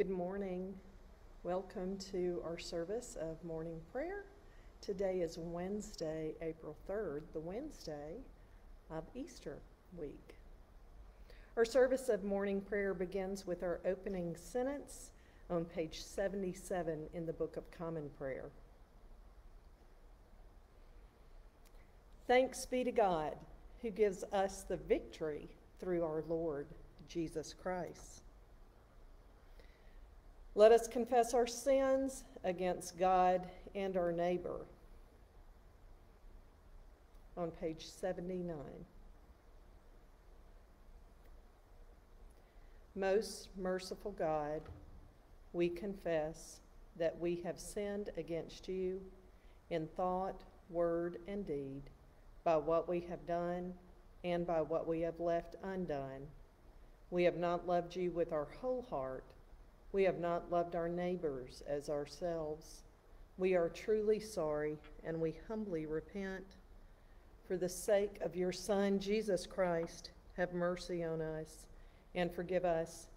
Good morning. Welcome to our service of morning prayer. Today is Wednesday, April 3rd, the Wednesday of Easter week. Our service of morning prayer begins with our opening sentence on page 77 in the Book of Common Prayer. Thanks be to God who gives us the victory through our Lord Jesus Christ. Let us confess our sins against God and our neighbor. On page 79. Most merciful God, we confess that we have sinned against you in thought, word, and deed, by what we have done and by what we have left undone. We have not loved you with our whole heart. We have not loved our neighbors as ourselves. We are truly sorry and we humbly repent. For the sake of your Son, Jesus Christ, have mercy on us and forgive us,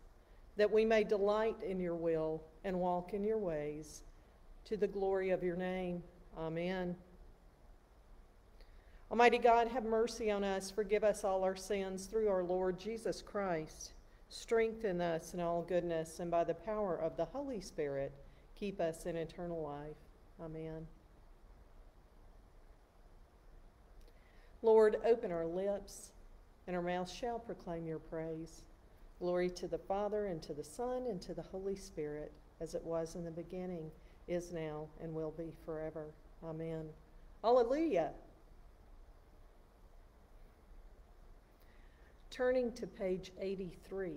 that we may delight in your will and walk in your ways, to the glory of your name. Amen. Almighty God, have mercy on us. Forgive us all our sins through our Lord Jesus Christ. Strengthen us in all goodness, and by the power of the Holy Spirit, keep us in eternal life. Amen. Lord, open our lips, and our mouths shall proclaim your praise. Glory to the Father, and to the Son, and to the Holy Spirit, as it was in the beginning, is now, and will be forever. Amen. Hallelujah. Turning to page 83,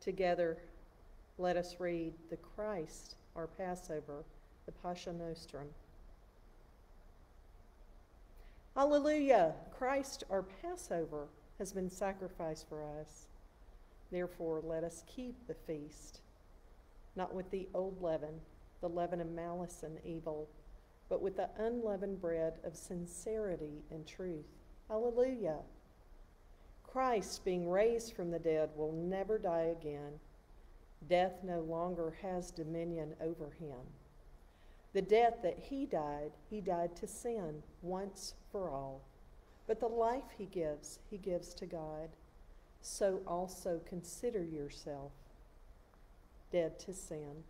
together let us read the Christ, our Passover, the Pascha Nostrum. Hallelujah! Christ, our Passover, has been sacrificed for us. Therefore, let us keep the feast, not with the old leaven, the leaven of malice and evil, but with the unleavened bread of sincerity and truth. Hallelujah! Christ, being raised from the dead, will never die again. Death no longer has dominion over him. The death that he died, he died to sin once for all. But the life he gives, he gives to God. So also consider yourself dead to sin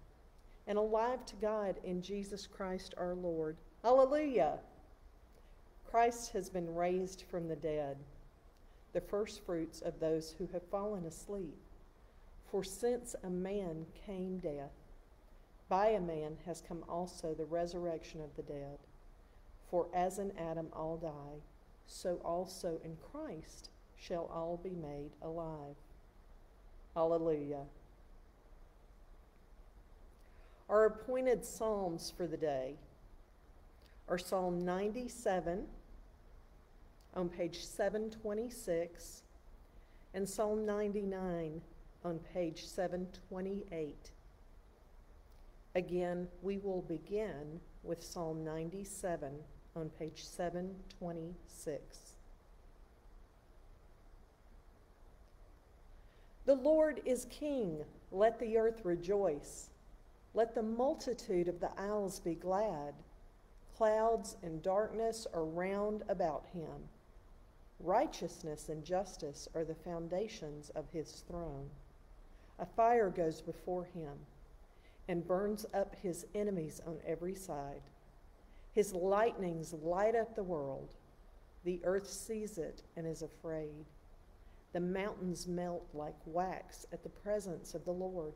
and alive to God in Jesus Christ our Lord. Hallelujah! Christ has been raised from the dead the firstfruits of those who have fallen asleep. For since a man came death, by a man has come also the resurrection of the dead. For as in Adam all die, so also in Christ shall all be made alive. Alleluia. Our appointed Psalms for the day are Psalm 97 on page 726 and Psalm 99 on page 728. Again, we will begin with Psalm 97 on page 726. The Lord is King. Let the earth rejoice. Let the multitude of the isles be glad. Clouds and darkness are round about him. Righteousness and justice are the foundations of his throne. A fire goes before him and burns up his enemies on every side. His lightnings light up the world. The earth sees it and is afraid. The mountains melt like wax at the presence of the Lord.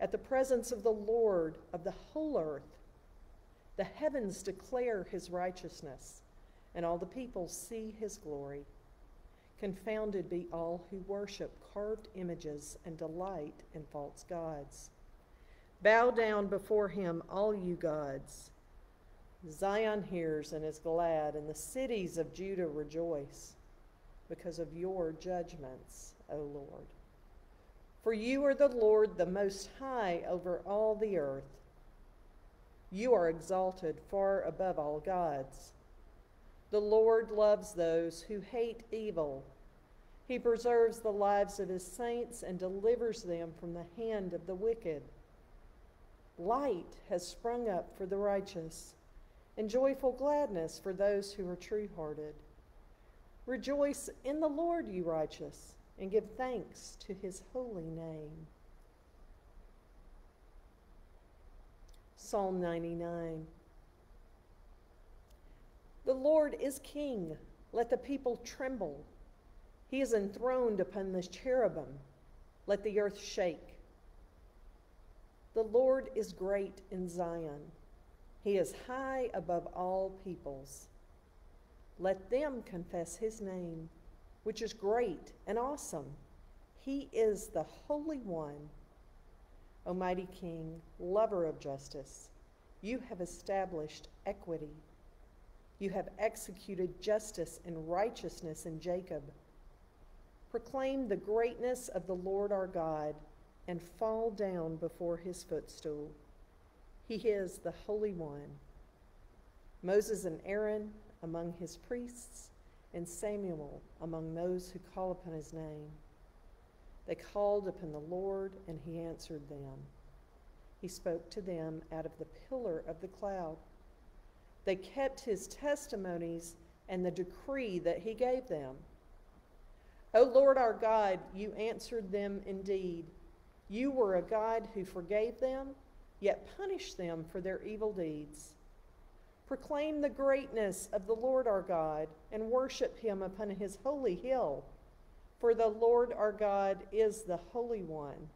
At the presence of the Lord of the whole earth, the heavens declare his righteousness and all the people see his glory. Confounded be all who worship carved images and delight in false gods. Bow down before him, all you gods. Zion hears and is glad, and the cities of Judah rejoice because of your judgments, O Lord. For you are the Lord, the Most High over all the earth. You are exalted far above all gods. The Lord loves those who hate evil. He preserves the lives of his saints and delivers them from the hand of the wicked. Light has sprung up for the righteous, and joyful gladness for those who are true hearted. Rejoice in the Lord, you righteous, and give thanks to his holy name. Psalm 99. The Lord is king. Let the people tremble. He is enthroned upon the cherubim. Let the earth shake. The Lord is great in Zion. He is high above all peoples. Let them confess his name, which is great and awesome. He is the Holy One. Almighty King, lover of justice, you have established equity. You have executed justice and righteousness in Jacob. Proclaim the greatness of the Lord our God and fall down before his footstool. He is the Holy One. Moses and Aaron among his priests, and Samuel among those who call upon his name. They called upon the Lord, and he answered them. He spoke to them out of the pillar of the cloud. They kept his testimonies and the decree that he gave them. O Lord our God, you answered them indeed. You were a God who forgave them, yet punished them for their evil deeds. Proclaim the greatness of the Lord our God and worship him upon his holy hill, for the Lord our God is the Holy One.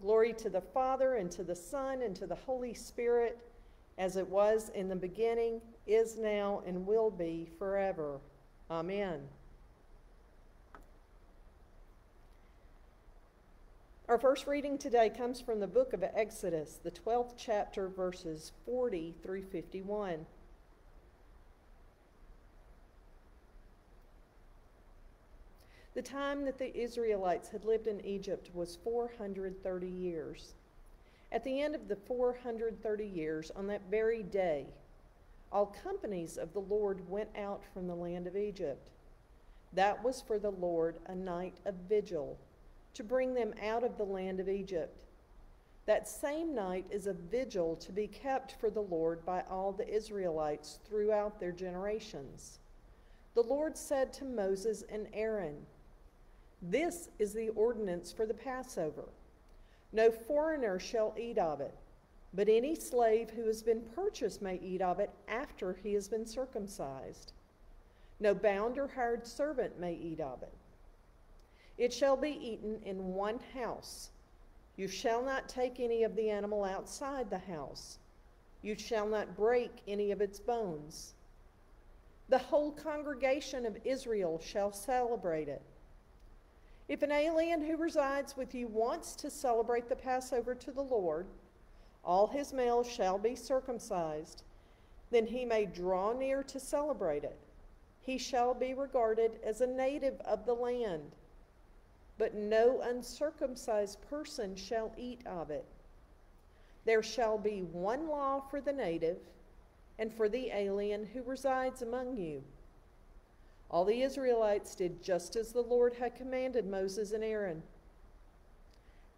Glory to the Father, and to the Son, and to the Holy Spirit, as it was in the beginning, is now, and will be forever. Amen. Our first reading today comes from the book of Exodus, the 12th chapter, verses 40 through 51. The time that the Israelites had lived in Egypt was 430 years. At the end of the 430 years, on that very day, all companies of the Lord went out from the land of Egypt. That was for the Lord a night of vigil to bring them out of the land of Egypt. That same night is a vigil to be kept for the Lord by all the Israelites throughout their generations. The Lord said to Moses and Aaron, This is the ordinance for the Passover. No foreigner shall eat of it, but any slave who has been purchased may eat of it after he has been circumcised. No bound or hired servant may eat of it. It shall be eaten in one house. You shall not take any of the animal outside the house. You shall not break any of its bones. The whole congregation of Israel shall celebrate it. If an alien who resides with you wants to celebrate the Passover to the Lord, all his males shall be circumcised. Then he may draw near to celebrate it. He shall be regarded as a native of the land but no uncircumcised person shall eat of it. There shall be one law for the native and for the alien who resides among you. All the Israelites did just as the Lord had commanded Moses and Aaron.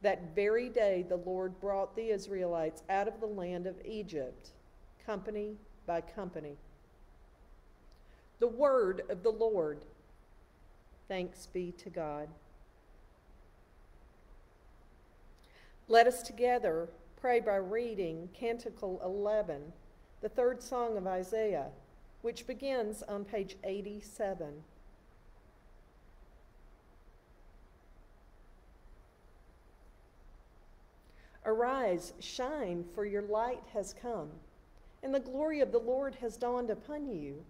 That very day, the Lord brought the Israelites out of the land of Egypt, company by company. The word of the Lord. Thanks be to God. Let us together pray by reading Canticle 11, the third song of Isaiah, which begins on page 87. Arise, shine, for your light has come, and the glory of the Lord has dawned upon you.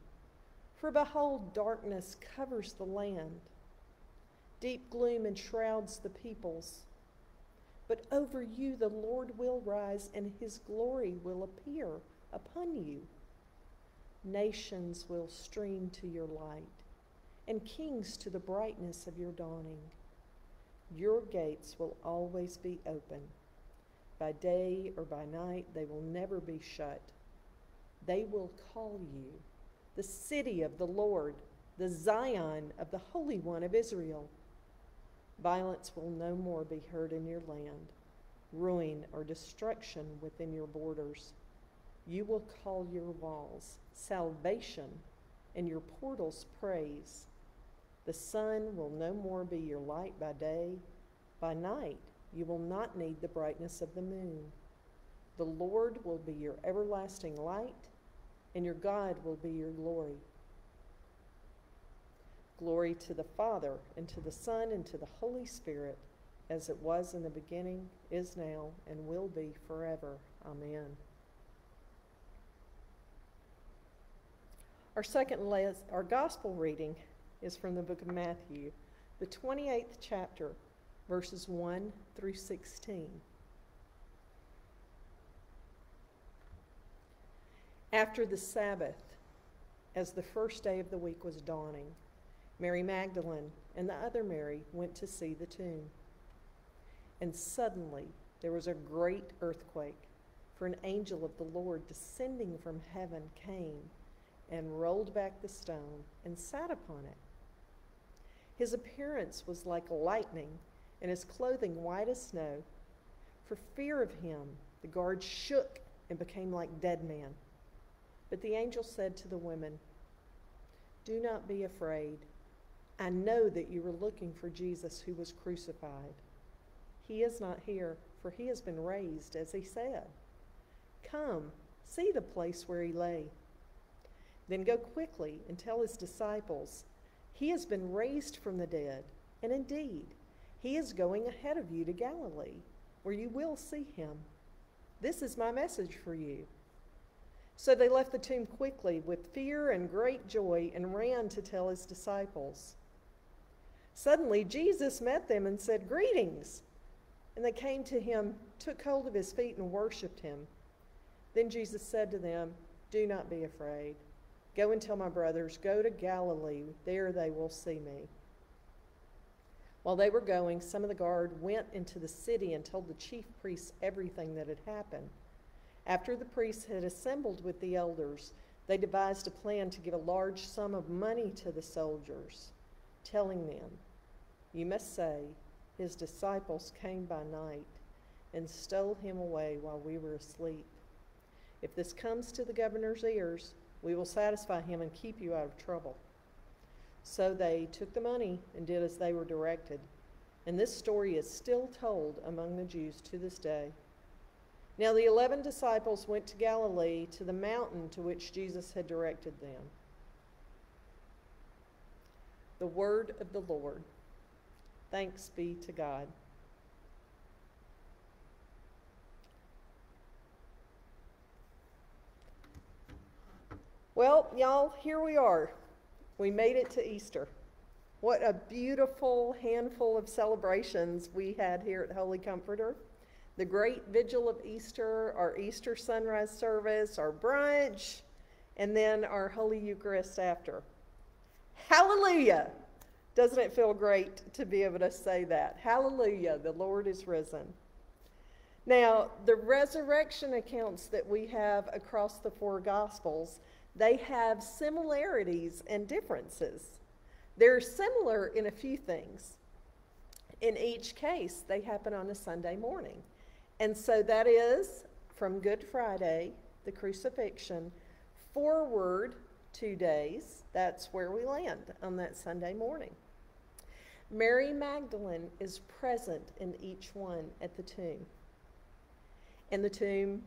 For behold, darkness covers the land, deep gloom enshrouds the peoples. But over you the Lord will rise, and his glory will appear upon you. Nations will stream to your light, and kings to the brightness of your dawning. Your gates will always be open. By day or by night, they will never be shut. They will call you the city of the Lord, the Zion of the Holy One of Israel. Violence will no more be heard in your land, ruin or destruction within your borders. You will call your walls salvation and your portals praise. The sun will no more be your light by day. By night, you will not need the brightness of the moon. The Lord will be your everlasting light, and your God will be your glory. Glory to the Father, and to the Son, and to the Holy Spirit, as it was in the beginning, is now, and will be forever. Amen. Our second les- our gospel reading is from the book of Matthew, the 28th chapter, verses 1 through 16. After the Sabbath, as the first day of the week was dawning, Mary Magdalene and the other Mary went to see the tomb. And suddenly there was a great earthquake, for an angel of the Lord descending from heaven came and rolled back the stone and sat upon it. His appearance was like lightning, and his clothing white as snow. For fear of him, the guards shook and became like dead men. But the angel said to the women, Do not be afraid. I know that you were looking for Jesus who was crucified. He is not here, for he has been raised, as he said. Come, see the place where he lay. Then go quickly and tell his disciples, He has been raised from the dead, and indeed, he is going ahead of you to Galilee, where you will see him. This is my message for you. So they left the tomb quickly with fear and great joy and ran to tell his disciples. Suddenly, Jesus met them and said, Greetings! And they came to him, took hold of his feet, and worshiped him. Then Jesus said to them, Do not be afraid. Go and tell my brothers, Go to Galilee. There they will see me. While they were going, some of the guard went into the city and told the chief priests everything that had happened. After the priests had assembled with the elders, they devised a plan to give a large sum of money to the soldiers, telling them, you must say, His disciples came by night and stole him away while we were asleep. If this comes to the governor's ears, we will satisfy him and keep you out of trouble. So they took the money and did as they were directed. And this story is still told among the Jews to this day. Now the eleven disciples went to Galilee to the mountain to which Jesus had directed them. The word of the Lord. Thanks be to God. Well, y'all, here we are. We made it to Easter. What a beautiful handful of celebrations we had here at Holy Comforter. The great vigil of Easter, our Easter sunrise service, our brunch, and then our Holy Eucharist after. Hallelujah! Doesn't it feel great to be able to say that? Hallelujah, the Lord is risen. Now, the resurrection accounts that we have across the four Gospels, they have similarities and differences. They're similar in a few things. In each case, they happen on a Sunday morning. And so that is from Good Friday, the crucifixion, forward two days. That's where we land on that Sunday morning. Mary Magdalene is present in each one at the tomb. And the tomb,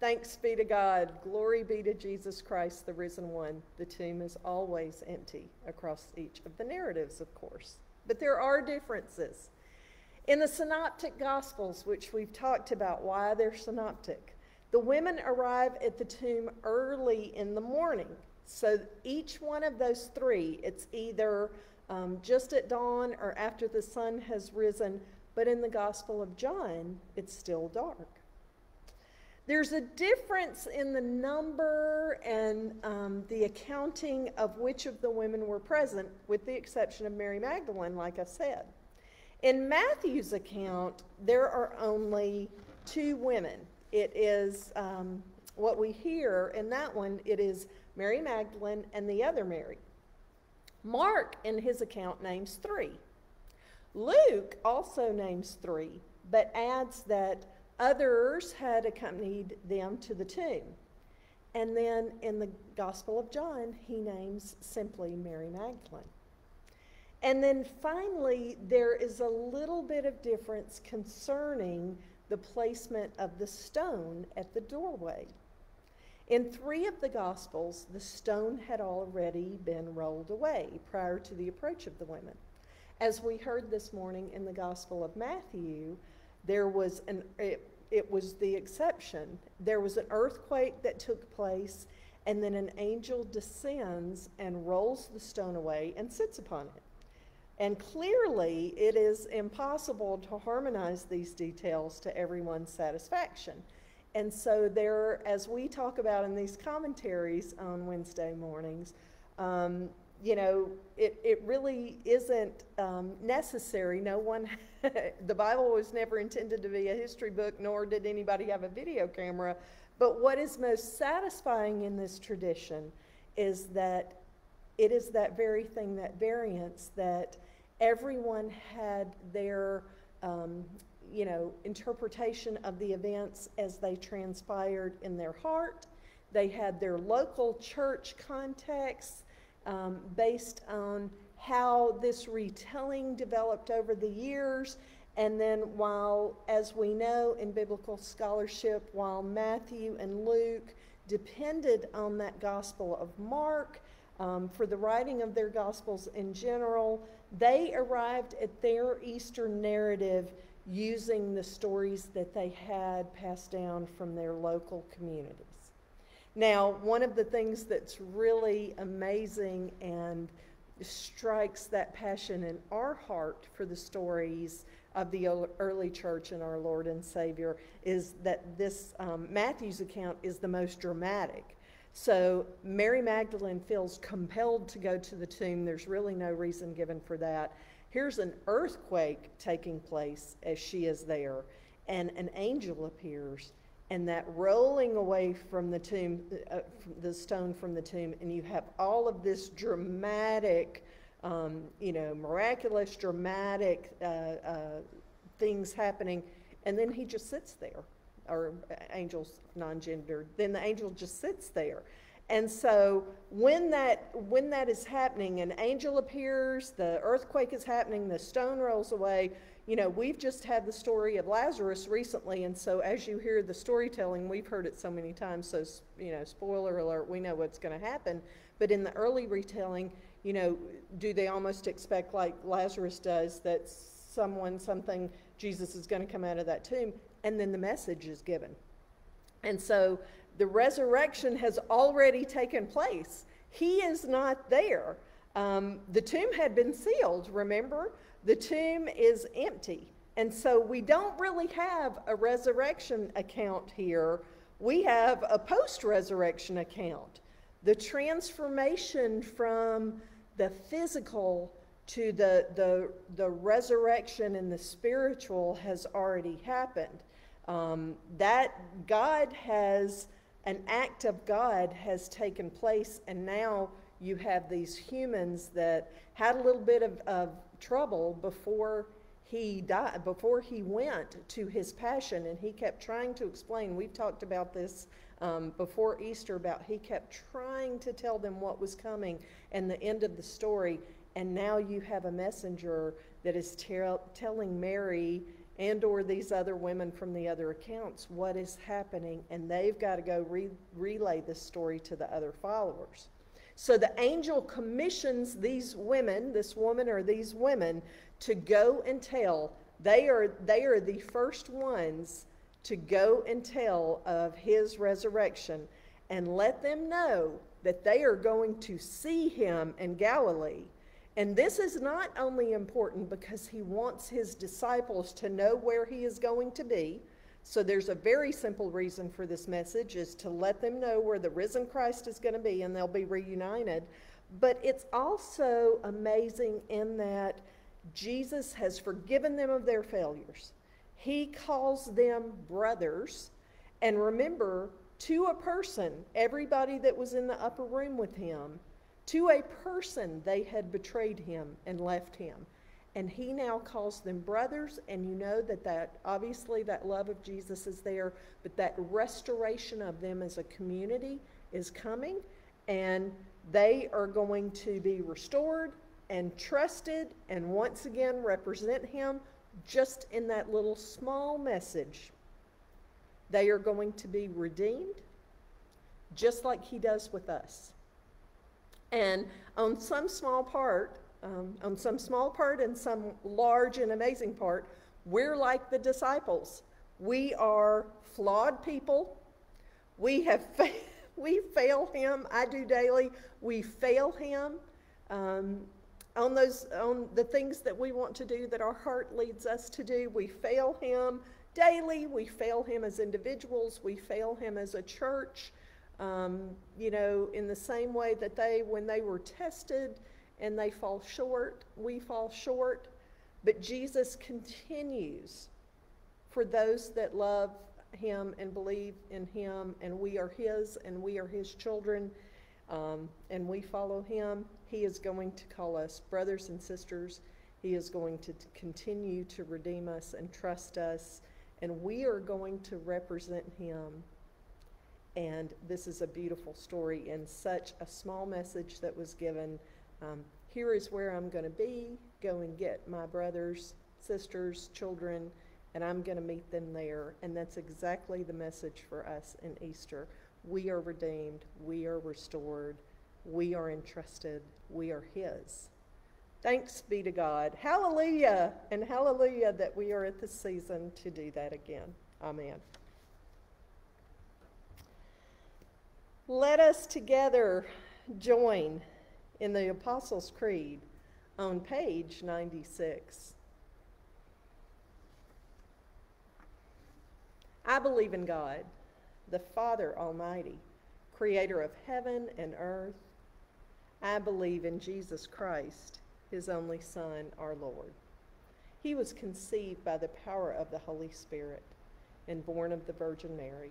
thanks be to God, glory be to Jesus Christ, the risen one. The tomb is always empty across each of the narratives, of course. But there are differences. In the synoptic gospels, which we've talked about why they're synoptic, the women arrive at the tomb early in the morning. So each one of those three, it's either um, just at dawn or after the sun has risen, but in the Gospel of John, it's still dark. There's a difference in the number and um, the accounting of which of the women were present, with the exception of Mary Magdalene, like I said. In Matthew's account, there are only two women. It is um, what we hear in that one, it is Mary Magdalene and the other Mary. Mark, in his account, names three. Luke also names three, but adds that others had accompanied them to the tomb. And then in the Gospel of John, he names simply Mary Magdalene. And then finally, there is a little bit of difference concerning the placement of the stone at the doorway. In three of the Gospels, the stone had already been rolled away prior to the approach of the women. As we heard this morning in the Gospel of Matthew, there was an it, it was the exception. There was an earthquake that took place, and then an angel descends and rolls the stone away and sits upon it. And clearly, it is impossible to harmonize these details to everyone's satisfaction. And so, there, as we talk about in these commentaries on Wednesday mornings, um, you know, it, it really isn't um, necessary. No one, the Bible was never intended to be a history book, nor did anybody have a video camera. But what is most satisfying in this tradition is that it is that very thing, that variance, that everyone had their, um, you know, interpretation of the events as they transpired in their heart. They had their local church context um, based on how this retelling developed over the years. And then, while, as we know in biblical scholarship, while Matthew and Luke depended on that Gospel of Mark um, for the writing of their Gospels in general, they arrived at their Eastern narrative using the stories that they had passed down from their local communities. Now, one of the things that's really amazing and strikes that passion in our heart for the stories of the early church and our Lord and Savior is that this um, Matthew's account is the most dramatic. So Mary Magdalene feels compelled to go to the tomb. There's really no reason given for that. Here's an earthquake taking place as she is there, and an angel appears and that rolling away from the tomb, uh, from the stone from the tomb, and you have all of this dramatic, um, you know, miraculous, dramatic uh, uh, things happening, and then he just sits there, or angels non-gendered. Then the angel just sits there, and so when that when that is happening, an angel appears, the earthquake is happening, the stone rolls away you know, we've just had the story of Lazarus recently, and so as you hear the storytelling, we've heard it so many times, so, you know, spoiler alert, we know what's going to happen. But in the early retelling, you know, do they almost expect, like Lazarus does, that someone, something, Jesus is going to come out of that tomb, and then the message is given. And so the resurrection has already taken place. He is not there. Um, the tomb had been sealed, remember? The tomb is empty. And so we don't really have a resurrection account here. We have a post resurrection account. The transformation from the physical to the, the, the resurrection and the spiritual has already happened. Um, that God has, an act of God has taken place, and now you have these humans that had a little bit of, of trouble before he died, before he went to his passion, and he kept trying to explain. We've talked about this um, before Easter about he kept trying to tell them what was coming and the end of the story. And now you have a messenger that is ter- telling Mary and or these other women from the other accounts what is happening, and they've got to go re- relay this story to the other followers. So the angel commissions these women, this woman or these women, to go and tell. They are, they are the first ones to go and tell of his resurrection and let them know that they are going to see him in Galilee. And this is not only important because he wants his disciples to know where he is going to be so there's a very simple reason for this message is to let them know where the risen Christ is going to be and they'll be reunited. But it's also amazing in that Jesus has forgiven them of their failures. He calls them brothers. And remember, to a person, everybody that was in the upper room with him To a person, they had betrayed him and left him. And he now calls them brothers, and you know that, that obviously that love of Jesus is there, but that restoration of them as a community is coming, and they are going to be restored and trusted and once again represent him just in that little small message. They are going to be redeemed just like he does with us. And on some small part, um, on some small part and some large and amazing part, we're like the disciples. We are flawed people. We have fa- we fail him. I do daily. We fail him um, on those on the things that we want to do that our heart leads us to do. We fail him daily. We fail him as individuals. We fail him as a church. Um, you know, in the same way that they, when they were tested and they fall short, we fall short. But Jesus continues for those that love him and believe in him, and we are his and we are his children, um, and we follow him. He is going to call us brothers and sisters. He is going to continue to redeem us and trust us, and we are going to represent him and this is a beautiful story and such a small message that was given. Um, here is where I'm going to be. Go and get my brothers, sisters, children, and I'm going to meet them there. And that's exactly the message for us in Easter. We are redeemed, we are restored, we are entrusted, we are His. Thanks be to God. Hallelujah! And hallelujah that we are at the season to do that again. Amen. Let us together join in the Apostles' Creed on page 96. I believe in God, the Father Almighty, creator of heaven and earth. I believe in Jesus Christ, his only Son, our Lord. He was conceived by the power of the Holy Spirit and born of the Virgin Mary.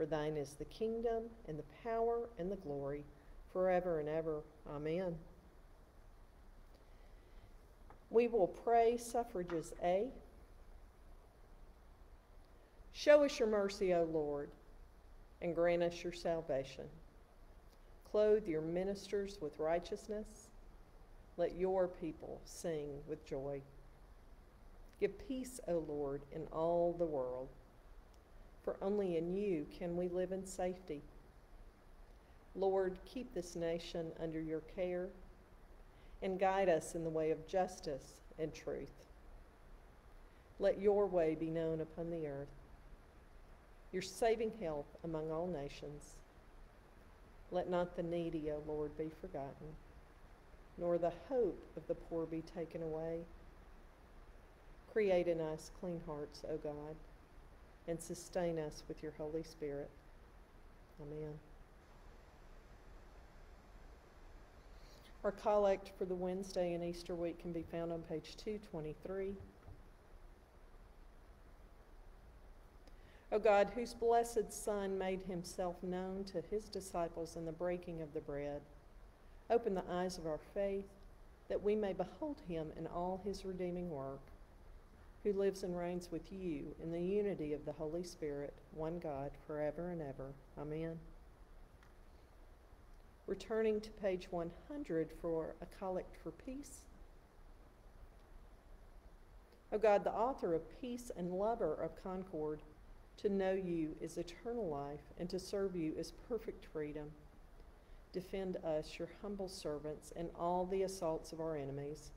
For thine is the kingdom, and the power, and the glory, forever and ever. Amen. We will pray suffrages A. Show us your mercy, O Lord, and grant us your salvation. Clothe your ministers with righteousness. Let your people sing with joy. Give peace, O Lord, in all the world for only in you can we live in safety. Lord, keep this nation under your care and guide us in the way of justice and truth. Let your way be known upon the earth, your saving help among all nations. Let not the needy, O Lord, be forgotten, nor the hope of the poor be taken away. Create in us clean hearts, O God and sustain us with your Holy Spirit. Amen. Our collect for the Wednesday and Easter week can be found on page 223. O God, whose blessed Son made himself known to his disciples in the breaking of the bread, open the eyes of our faith that we may behold him in all his redeeming work who lives and reigns with you in the unity of the Holy Spirit, one God, forever and ever. Amen. returning to page 100 for a collect for peace. O God, the author of peace and lover of concord, to know you is eternal life, and to serve you is perfect freedom. Defend us, your humble servants, in all the assaults of our enemies,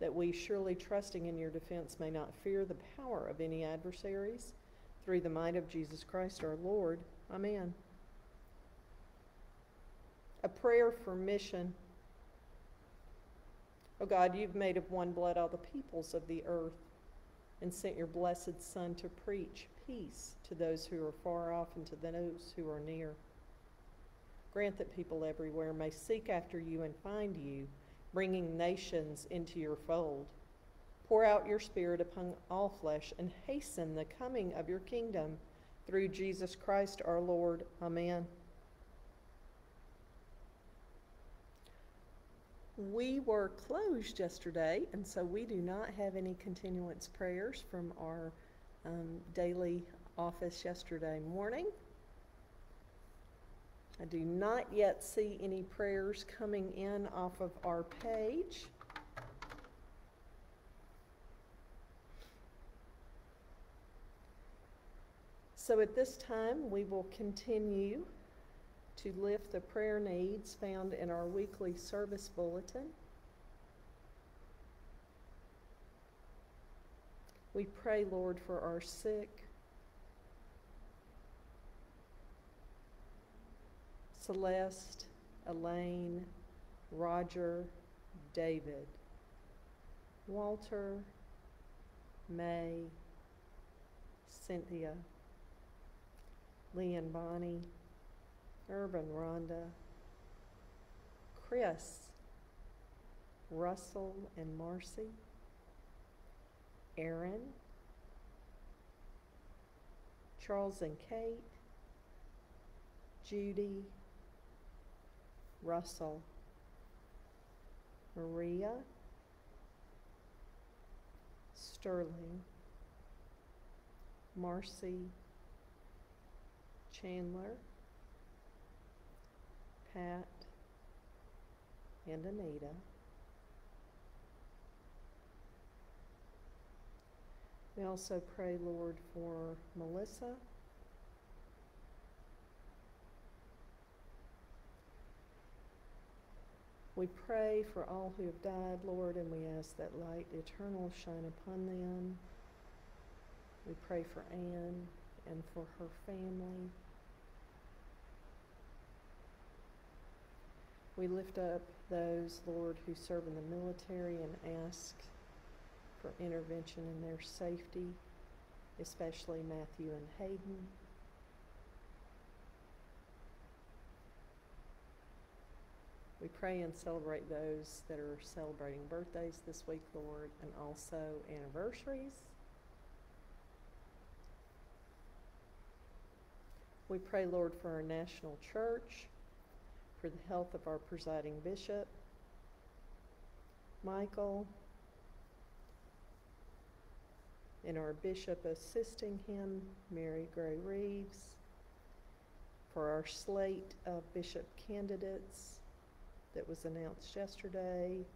that we, surely trusting in your defense, may not fear the power of any adversaries. Through the might of Jesus Christ our Lord. Amen. A prayer for mission. O God, you've made of one blood all the peoples of the earth and sent your blessed Son to preach peace to those who are far off and to those who are near. Grant that people everywhere may seek after you and find you, bringing nations into your fold. Pour out your Spirit upon all flesh and hasten the coming of your kingdom through Jesus Christ our Lord. Amen. We were closed yesterday, and so we do not have any continuance prayers from our um, daily office yesterday morning. I do not yet see any prayers coming in off of our page. So at this time, we will continue to lift the prayer needs found in our weekly service bulletin. We pray, Lord, for our sick. Celeste, Elaine, Roger, David, Walter, May, Cynthia, Lee and Bonnie, Urban Rhonda, Chris, Russell and Marcy, Aaron, Charles and Kate, Judy, Russell, Maria, Sterling, Marcy, Chandler, Pat, and Anita. We also pray, Lord, for Melissa. We pray for all who have died, Lord, and we ask that light eternal shine upon them. We pray for Anne and for her family. We lift up those, Lord, who serve in the military and ask for intervention in their safety, especially Matthew and Hayden. We pray and celebrate those that are celebrating birthdays this week, Lord, and also anniversaries. We pray, Lord, for our national church for the health of our presiding bishop, Michael, and our bishop assisting him, Mary Gray Reeves, for our slate of bishop candidates that was announced yesterday.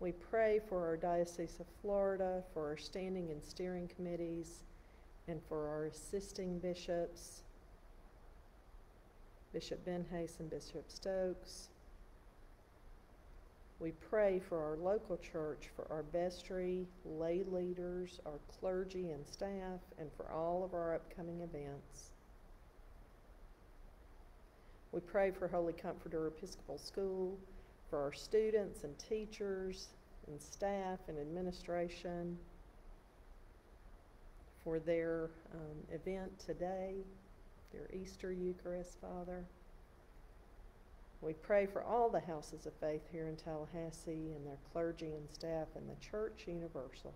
We pray for our Diocese of Florida, for our standing and steering committees, and for our assisting bishops. Bishop Ben Hayes and Bishop Stokes. We pray for our local church, for our vestry, lay leaders, our clergy and staff, and for all of our upcoming events. We pray for Holy Comforter Episcopal School, for our students and teachers and staff and administration, for their um, event today their Easter Eucharist, Father. We pray for all the houses of faith here in Tallahassee and their clergy and staff and the Church Universal.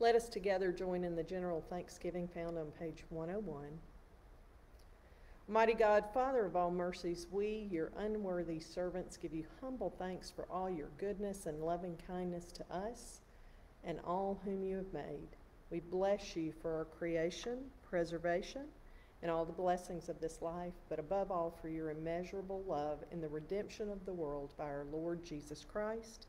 Let us together join in the general thanksgiving found on page 101. Mighty God, Father of all mercies, we, your unworthy servants, give you humble thanks for all your goodness and loving kindness to us and all whom you have made. We bless you for our creation, preservation, and all the blessings of this life, but above all for your immeasurable love in the redemption of the world by our Lord Jesus Christ,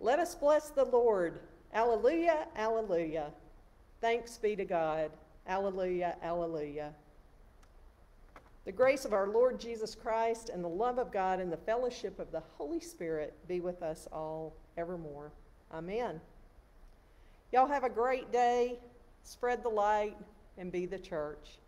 Let us bless the Lord. Alleluia, alleluia. Thanks be to God. Alleluia, alleluia. The grace of our Lord Jesus Christ and the love of God and the fellowship of the Holy Spirit be with us all evermore. Amen. Y'all have a great day. Spread the light and be the church.